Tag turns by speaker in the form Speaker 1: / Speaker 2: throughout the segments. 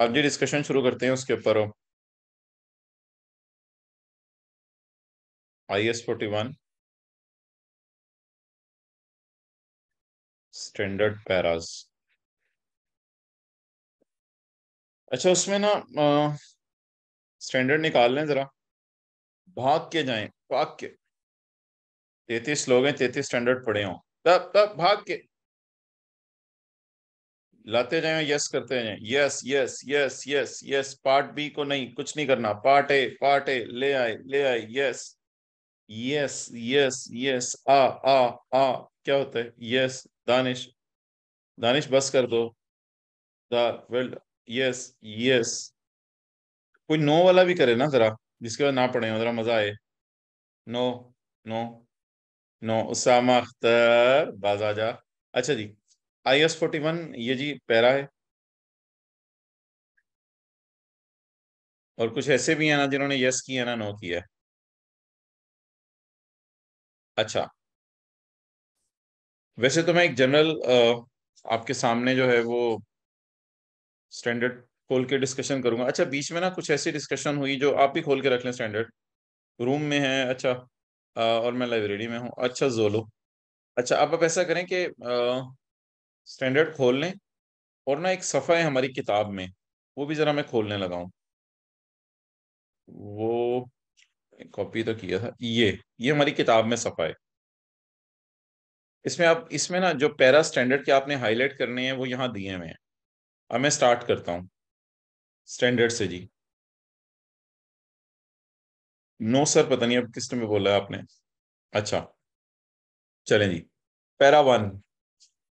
Speaker 1: अब जी डिस्कशन शुरू करते हैं उसके ऊपर IAS forty one standard paras अच्छा उसमें ना स्टैंडर्ड निकाल लें जरा। भाग के जाएँ, भाग के। तैतीस लोग हैं, तैतीस स्टैंडर्ड पढ़े हों। तब तब, भाग के। लाते जाए यस करते जाए। Yes yes yes yes yes part B को नहीं, कुछ नहीं करना। पार्ट ए पार्ट ए ले आए ले आए यस यस यस यस आ आ आ, क्या होता है? यस दानिश दानिश बस कर दो। द यस यस कोई नो वाला भी करे ना जरा, जिसके बाद ना पढ़े, जरा मज़ा आए। No no no Usama Akhtar बाजा जा अच्छा जी। आई एस फोर्टी वन ये जी पैरा है। और कुछ ऐसे भी हैं ना जिन्होंने यस किया ना नो किया है। अच्छा। वैसे तो मैं एक जनरल आपके सामने जो है वो स्टैंडर्ड खोल के डिस्कशन करूँगा। अच्छा बीच में ना कुछ ऐसी डिस्कशन हुई जो आप भी खोल के रख लें स्टैंडर्ड रूम में है अच्छा। और मैं लाइब्रेरी में हूँ। अच्छा जोलो अच्छा आप ऐसा करें कि स्टैंडर्ड खोल लें और ना एक सफ़ा है हमारी किताब में, वो भी ज़रा मैं खोलने लगा हूँ। वो कॉपी तो किया था। ये ये हमारी किताब में सफ़ा है। इसमें आप, इसमें ना जो पैरा स्टैंडर्ड के आपने हाईलाइट करने हैं, वो यहाँ दिए हुए हैं। अब मैं स्टार्ट करता हूँ। स्टैंडर्ड से जी। नो सर, पता नहीं अब किसमें बोला है आपने। अच्छा चलें जी। Para one.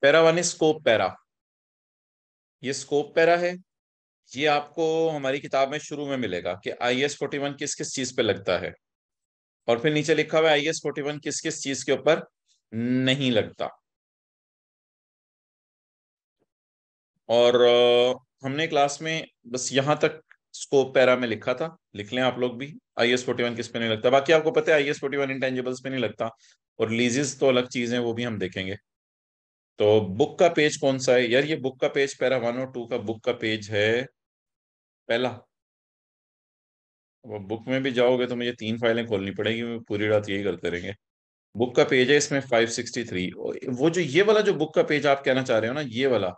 Speaker 1: Para one is scope para. ये स्कोप पैरा है। ये आपको हमारी किताब में शुरू में मिलेगा कि आई एस फोर्टी वन किस किस चीज़ पे लगता है। और फिर नीचे लिखा हुआ आई एस फोर्टी वन किस किस चीज़ के ऊपर नहीं लगता। और हमने क्लास में बस यहाँ तक स्कोप पैरा में लिखा था। लिख लें आप लोग भी। आई एस फोर्टी वन किस पे नहीं लगता। बाकी आपको पता है I S forty one intangibles पे नहीं लगता। और लीजेस तो अलग चीज़ है, वो भी हम देखेंगे। तो बुक का पेज कौन सा है? यार, ये बुक का पेज पैरा वन और टू का बुक का पेज है पहला। वो बुक में भी जाओगे तो मुझे तीन फाइलें खोलनी पड़ेगी पूरी रात यही करते रहेंगे। बुक का पेज है इसमें 563 वो जो ये वाला जो बुक का पेज आप कहना चाह रहे हो ना, ये वाला,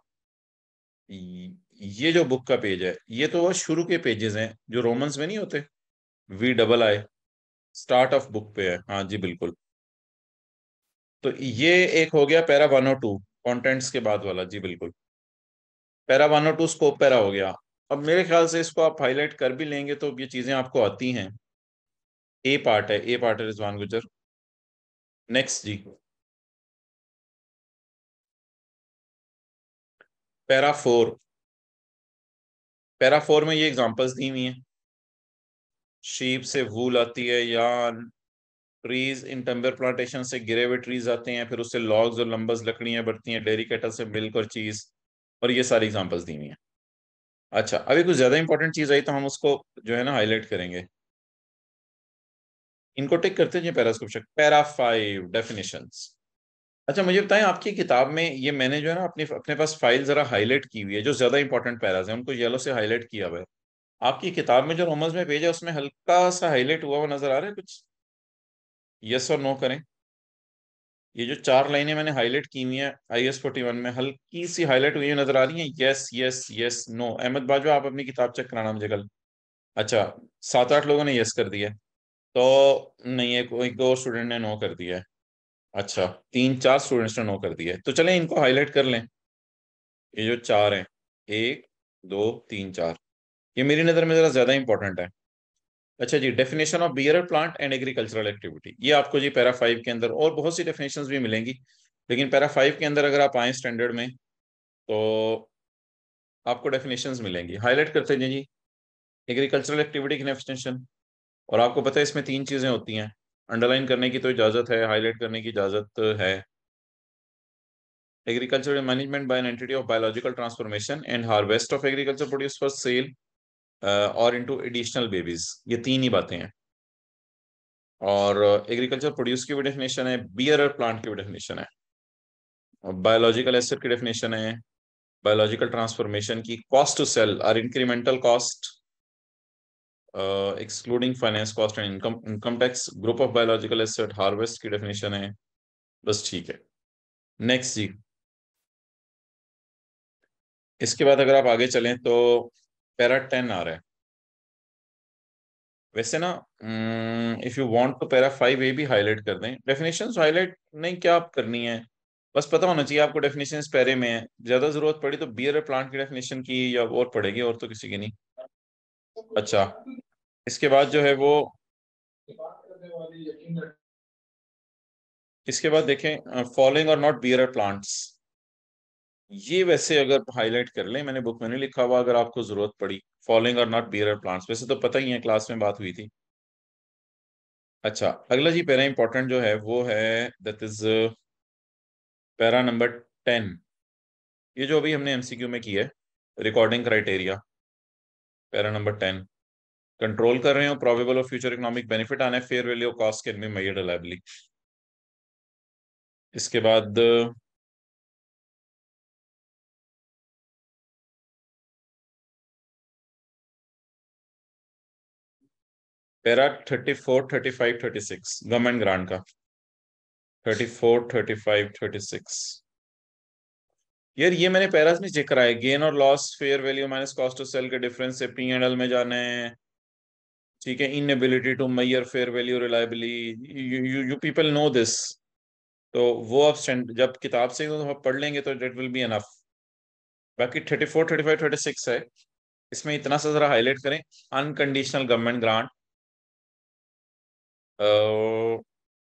Speaker 1: ये जो बुक का पेज है, ये तो शुरू के पेजेस हैं, जो रोमन्स में नहीं होते। V double I start of book पे है। हाँ जी, बिल्कुल। तो ये एक हो गया पैरा वन और टू कंटेंट्स के बाद वाला, जी बिल्कुल। पैरा वन और टू स्कोप पैरा हो गया। अब मेरे ख्याल से इसको आप हाईलाइट कर भी लेंगे तो ये चीज़ें आपको आती हैं। ए पार्ट है ए पार्ट है रिजवान गुजर। नेक्स्ट जी। Para four. पैरा फोर में ये एग्जांपल्स दी हुई हैं। शीप से वूल आती है या ट्रीज इन टम्बर प्लांटेशन से गिरे हुए ट्रीज आते हैं, फिर उससे लॉग्स और लंबस लकड़ियाँ बढ़ती हैं डेयरी कैटल से मिल्क और चीज़ और ये सारी एग्जांपल्स दी हुई हैं। अच्छा अभी कुछ ज़्यादा इंपॉर्टेंट चीज़ आई तो हम उसको जो है ना हाईलाइट करेंगे। इनको टिक करते हैं पैरास्क्रिप्शन पैरा फाइव डेफिनेशन अच्छा मुझे बताएँ आपकी किताब में ये मैंने जो है ना अपने अपने पास फ़ाइल जरा हाईलाइट की हुई है, जो ज़्यादा इंपॉर्टेंट पैराज है, उनको येलो से हाईलाइट किया हुआ है। आपकी किताब में जो रोमस में पेज है, उसमें हल्का सा हाईलाइट हुआ हुआ नज़र आ रहा है कुछ? यस और नो करें। ये जो चार लाइनें मैंने हाईलाइट की हुई है आई एस फोर्टी वन में हल्की सी हाईलाइट हुई नज़र आ रही है। Yes yes yes no Ahmad Bajwa आप अपनी किताब चेक कराना मुझे कल। अच्छा सात आठ लोगों ने यस कर दिया तो नहीं एक, एक दो स्टूडेंट ने नो कर दिया है। अच्छा तीन चार स्टूडेंट्स ने नो कर दिया है। तो चलें इनको हाईलाइट कर लें। ये जो चार हैं एक दो तीन चार। ये मेरी नज़र में ज़रा ज़्यादा इंपॉर्टेंट है। अच्छा जी definition of bearer plant and agricultural activity ये आपको जी पैरा फाइव के अंदर और बहुत सी डेफिनेशन भी मिलेंगी, लेकिन पैरा फाइव के अंदर अगर आप आए स्टैंडर्ड में तो आपको डेफिनेशन मिलेंगी। हाईलाइट करते हैं जी एग्रीकल्चरल एक्टिविटी की डेफिनेशन और आपको पता है इसमें तीन चीज़ें होती हैं। अंडरलाइन करने की तो इजाज़त है हाईलाइट करने की इजाज़त है। Agriculture management by an entity of biological transformation and harvest of agriculture produce for sale or into additional babies ये तीन ही बातें हैं। और एग्रीकल्चर प्रोड्यूस की भी डेफिनेशन है बियर प्लांट की भी डेफिनेशन है। बायोलॉजिकल एसिड की डेफिनेशन है बायोलॉजिकल ट्रांसफॉर्मेशन की कॉस्ट टू सेल और incremental cost excluding finance cost and income income tax group of biological asset harvest की डेफिनेशन है। बस ठीक है। नेक्स्ट जी। इसके बाद अगर आप आगे चलें तो पैरा टेन आ रहा है। वैसे ना इफ़ यू वांट तो पैरा फाइव ए भी हाईलाइट कर दें। डेफिनेशंस हाईलाइट नहीं क्या आप करनी है। बस पता होना चाहिए आपको डेफिनेशन पैरे में है। ज़्यादा ज़रूरत पड़ी तो बियर प्लांट की डेफिनेशन की या और पड़ेगी और तो किसी की नहीं। अच्छा। इसके बाद जो है वो इसके बाद देखें फॉलोइंग और नॉट बियर प्लांट्स ये वैसे अगर हाईलाइट कर लें, मैंने बुक में नहीं लिखा हुआ, अगर आपको ज़रूरत पड़ी फॉलोइंग और नॉट बियर प्लांट्स वैसे तो पता ही है क्लास में बात हुई थी। अच्छा अगला जी पैरा इंपॉर्टेंट जो है, वो है that is para number ten ये जो अभी हमने एमसीक्यू में किया है recording criteria para number ten control कर रहे हो probable of future economic benefit आना fair value cost can be measured इसके बाद para thirty four thirty five thirty six government grant का thirty four thirty five thirty six यार ये मैंने पैरास में चेक कराया गेन और loss fair value minus cost of sale के डिफरेंस से पी एंड एल में जाना ठीक है inability to measure fair value reliably you you people know this तो वो आप जब किताब से तो पढ़ लेंगे तो डेट विल बी एनफ बाकी thirty four thirty five thirty six है इसमें इतना सा जरा हाईलाइट करें अनकंडीशनल गवर्नमेंट ग्रांट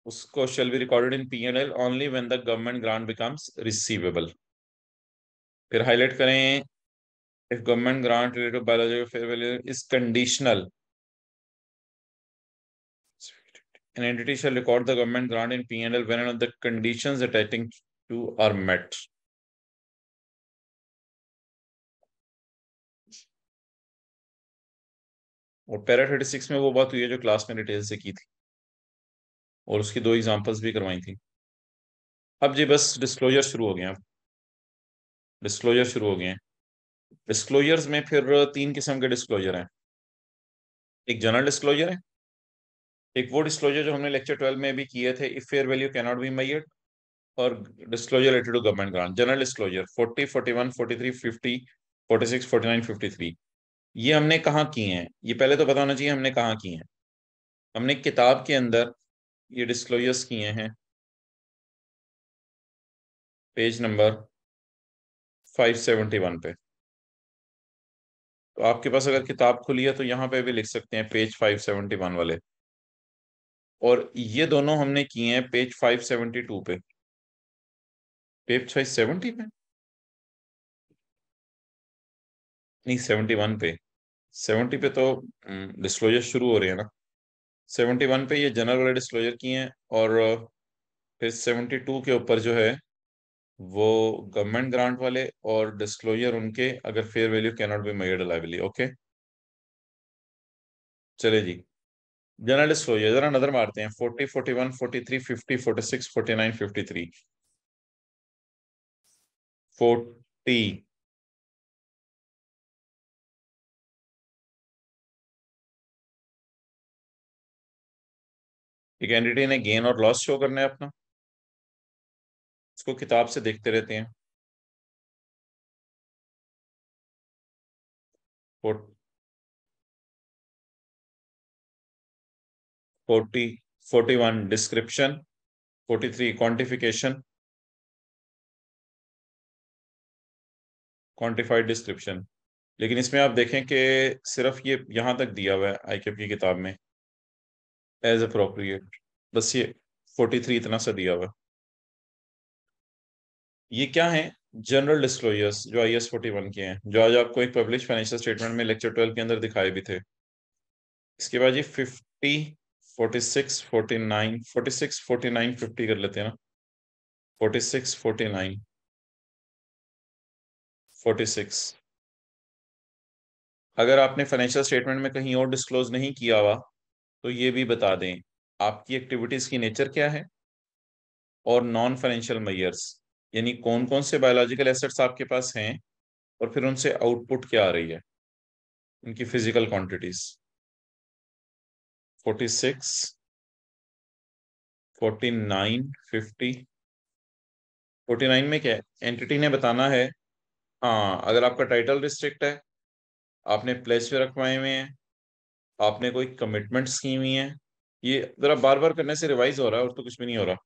Speaker 1: उसको shall be recorded in P and L only when the government grant becomes receivable फिर हाईलाइट करें if government grant related biological fair value is conditional an entity shall record the government grant in P&L when the conditions attaching to are met. और para thirty six में वो बात हुई है जो class में डिटेल से की थी और उसकी दो एग्जांपल्स भी करवाई थी। अब जी बस डिस्क्लोजर शुरू हो गया डिस्क्लोजर शुरू हो गए हैं। डिस्क्लोजर्स में फिर तीन किस्म के डिस्क्लोजर हैं। एक जनरल डिस्क्लोजर है। एक वो डिस्क्लोजर जो हमने लेक्चर ट्वेल्व में भी किए थे if fair value cannot be measured और disclosure related to government grant general disclosure 40, 41, 43, 50, 46, 49, 53 ये हमने कहाँ किए हैं? ये पहले तो पता होना चाहिए हमने कहाँ किए हैं। हमने किताब के अंदर ये डिस्क्लोजर्स किए हैं। पेज नंबर 571 पे। तो आपके पास अगर किताब खुली है तो यहाँ पे भी लिख सकते हैं पेज 571 वाले। और ये दोनों हमने किए हैं पेज 572 पे। पेज 570 पे? नहीं 71 पे। 70 पे तो डिस्क्लोजर हम्म, शुरू हो रहे हैं ना। 71 पे ये जनरल वाले डिस्क्लोजर किए हैं और फिर 72 के ऊपर जो है वो गवर्नमेंट ग्रांट वाले और डिस्क्लोजर उनके अगर fair value cannot be measured lively okay चले जी जनरल डिस्क्लोजर जरा नज़र मारते हैं 40, 41, 43, 50, 46, 49, 53 40 एक एंटिटी ने गेन और लॉस शो करना है अपना। उसको किताब से देखते रहते हैं। Forty forty one, description. Forty three, quantification. Quantified description. लेकिन इसमें आप देखें कि सिर्फ़ ये यहाँ तक दिया हुआ है, आई की किताब में। एज अप्रोप्रिएट बस ये फोर्टी थ्री इतना सा दिया हुआ। ये क्या है? जनरल डिस्क्लोजर्स जो आई एस फोर्टी वन के हैं। जो आज आपको एक पब्लिश फाइनेंशियल स्टेटमेंट में लेक्चर ट्वेल्व के अंदर दिखाए भी थे। इसके बाद ये fifty forty six forty nine forty six forty nine fifty कर लेते हैं ना। Forty six forty nine forty six अगर आपने फाइनेंशियल स्टेटमेंट में कहीं और डिस्क्लोज नहीं किया हुआ तो ये भी बता दें, आपकी एक्टिविटीज़ की नेचर क्या है? और नॉन फाइनेंशियल मैयर्स यानी कौन कौन से बायोलॉजिकल एसेट्स आपके पास हैं और फिर उनसे आउटपुट क्या आ रही है? उनकी physical quantities forty six forty nine fifty forty nine में क्या है? एंटिटी ने बताना है हाँ अगर आपका टाइटल रिस्ट्रिक्ट है, आपने प्लेस पे रखवाए हुए हैं आपने कोई कमिटमेंट्स की हुई हैं? ये जरा बार बार करने से रिवाइज हो रहा है और तो कुछ भी नहीं हो रहा।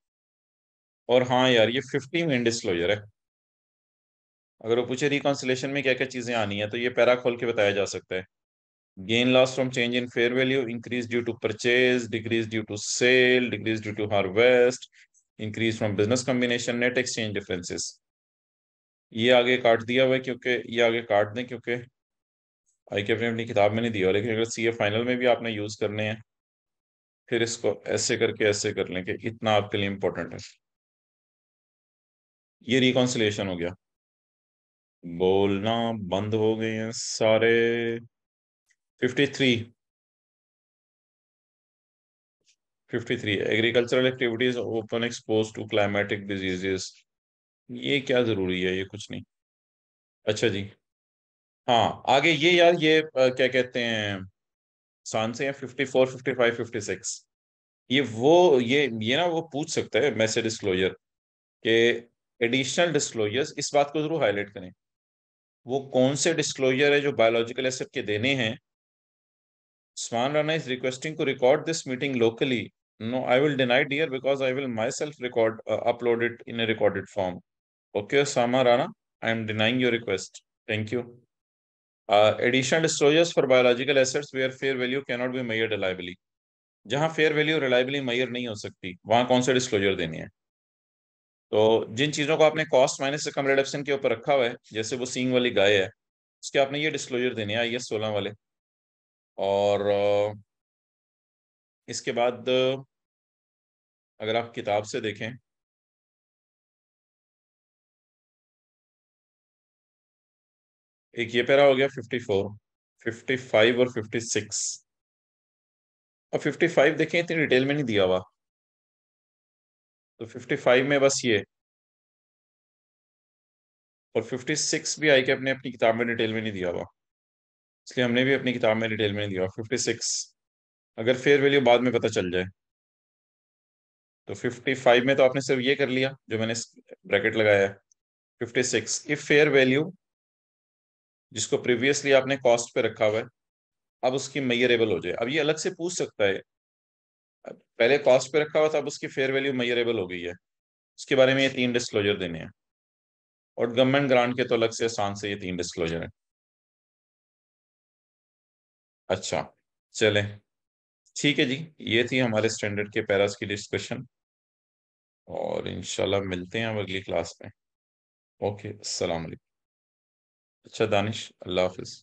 Speaker 1: और हाँ यार, ये फिफ्टी मेन डिस्क्लोजर है अगर वो पूछे रिकॉन्सिलेशन में क्या क्या चीज़ें आनी है तो ये पैरा खोल के बताया जा सकता है। Gain loss from change in fair value increase due to purchase decrease due to sale decrease due to harvest increase from business combination net exchange differences ये आगे काट दिया हुआ है क्योंकि, ये आगे काट दें क्योंकि आई के अपनी अपनी किताब में नहीं दिया लेकिन अगर सी ए फाइनल में भी आपने यूज़ करने हैं, फिर इसको ऐसे करके ऐसे कर लें कि इतना आपके लिए इंपॉर्टेंट है। ये रिकॉन्सिलेशन हो गया। बोलना बंद हो गए हैं सारे। Fifty three fifty three agricultural activities open expose to climatic diseases ये क्या ज़रूरी है? ये कुछ नहीं। अच्छा जी। हाँ आगे ये यार ये आ, क्या कहते हैं सान से fifty four fifty five fifty six ये वो ये ये ना वो पूछ सकते हैं मैसेज डिस्क्लोजर के एडिशनल डिस्क्लोजर्स इस बात को ज़रूर हाईलाइट करें। वो कौन से डिस्कलोजर है जो बायोलॉजिकल एसेट के देने हैं? स्मान Rana is requesting to record this meeting locally no I will deny dear because I will myself record upload in a recorded form okay Sama Rana I am denying your request thank you Uh, additional disclosures for biological assets where fair value cannot be measured reliably. जहाँ fair value reliably Maihar नहीं हो सकती वहाँ कौन सा disclosure देनी है तो जिन चीज़ों को आपने कॉस्ट माइनस से कम रिडक्शन के ऊपर रखा हुआ है जैसे वो सींग वाली गाय है उसके आपने ये डिस्क्लोजर देने आई एस सोलह वाले और इसके बाद अगर आप किताब से देखें एक ये पैरा हो गया फिफ्टी फोर फिफ्टी फाइव और फिफ्टी सिक्स और फिफ्टी फाइव देखें, इतनी डिटेल में नहीं दिया हुआ। तो फिफ्टी फाइव में बस ये। और फिफ्टी सिक्स भी आई के अपने अपनी किताब में डिटेल में नहीं दिया हुआ। इसलिए हमने भी अपनी किताब में डिटेल में नहीं दिया फिफ्टी सिक्स अगर फेयर वैल्यू बाद में पता चल जाए। तो फिफ्टी फाइव में तो आपने सिर्फ़ ये कर लिया, जो मैंने ब्रैकेट लगाया है। Fifty six if fair value जिसको प्रीवियसली आपने कॉस्ट पे रखा हुआ है, अब उसकी मैयरेबल हो जाए। अब ये अलग से पूछ सकता है पहले कॉस्ट पे रखा हुआ था, अब उसकी फेयर वैल्यू मैयरेबल हो गई है। उसके बारे में ये तीन डिस्क्लोजर देने हैं। और गवर्नमेंट ग्रांट के तो अलग से आसान से ये तीन डिस्क्लोजर है। अच्छा चले। ठीक है जी, ये थी हमारे स्टैंडर्ड के पैरास की डिस्कशन और इंशाल्लाह मिलते हैं अब अगली क्लास में। ओके वालेकुम अच्छा दानिश अल्लाह हाफिज़